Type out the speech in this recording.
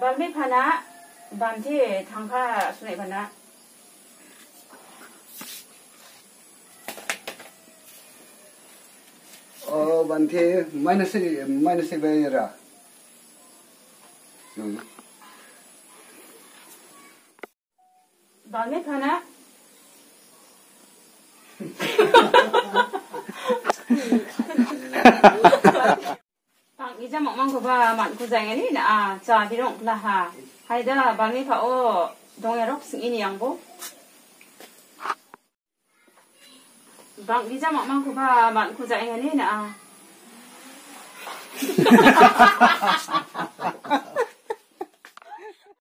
ban mi phana ban thi thang kha sunai phana ờ bạn thế minus minus về ra ừ ban mi phana Bang องก็ว่ามันกูจังนี่นะจ่าที่ร้องละฮะให้ด้าบางนี่พะโอ้ดงยารบสิ่งนี้ยังบ่บางที่จะมักมันก็ว่ามันกูจังนี่นะ